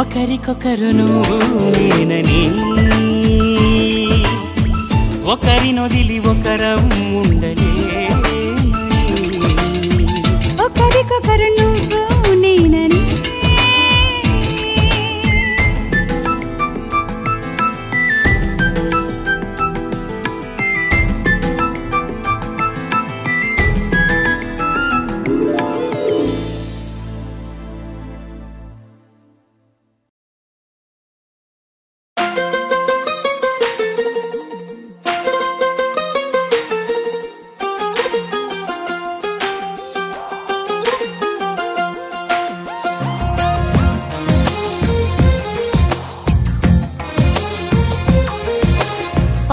ఒకరికొకరు నువ్వు నేనని. ఒకరినొదిలి ఒకరం ఉండలే.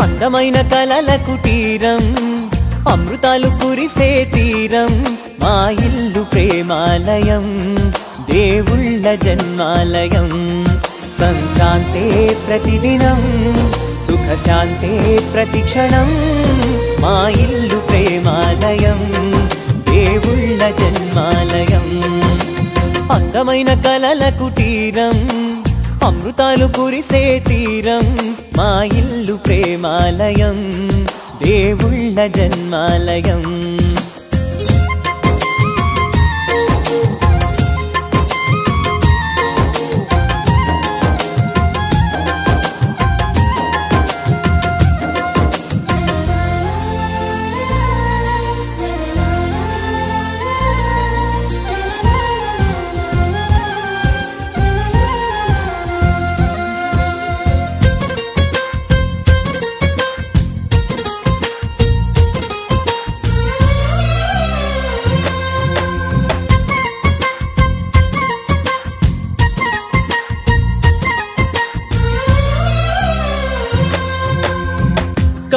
అందమైన కలల కుటీరం అమృతాలు కురిసే తీరం మా ఇల్లు ప్రేమాలయం దేవుళ్ళ జన్మాలయం. సంక్రాంతే ప్రతిదినం సుఖశాంతే ప్రతిక్షణం మా ఇల్లు ప్రేమాలయం దేవుళ్ళ జన్మాలయం. అందమైన కలల కుటీరం అమృతాలు కురిసే తీరం మా ఇల్లు ప్రేమాలయం దేవుళ్ళ జన్మాలయం.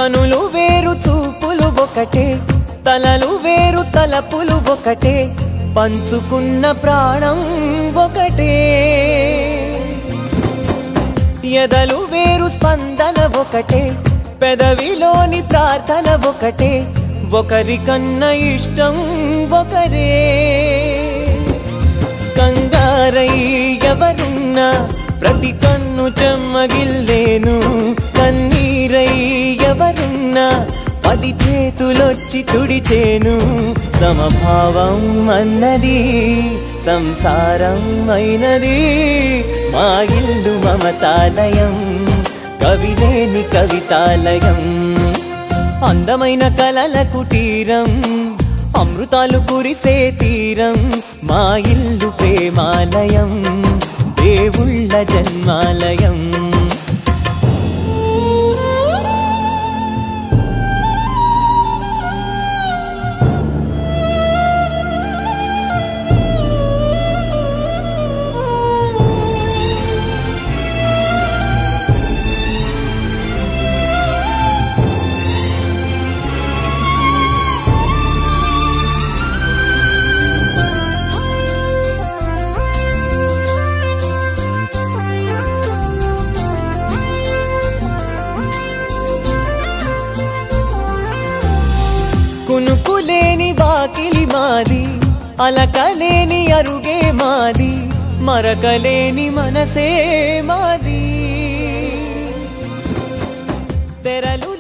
కనులు వేరు చూపులు ఒకటే. తలలు వేరు తలపులు ఒకటే. పంచుకున్న ప్రాణం ఒకటే. ఎదలు వేరు స్పందన ఒకటే. పెదవిలోని ప్రార్థన ఒకటే. ఒకరికన్నా ఇష్టం ఒకరే. కంగారై ఎవరున్నా ప్రతి కన్ను చెమ్మగిల్లేను. నీరై ఎవరున్నా పది చేతులొచ్చి తుడిచేను. సమభావం అన్నది సంసారం అయినది. మా ఇల్లు మమతాలయం కవిలేని కవితాలయం. అందమైన కలల కుటీరం అమృతాలు కురిసే తీరం. మా ఇల్లు ప్రేమాలయం దేవుళ్ళ జన్మాలయం. వాకిలి మాది. అలకలేని అరుగే మాది. మరకలేని మనసే మాది. తెరలు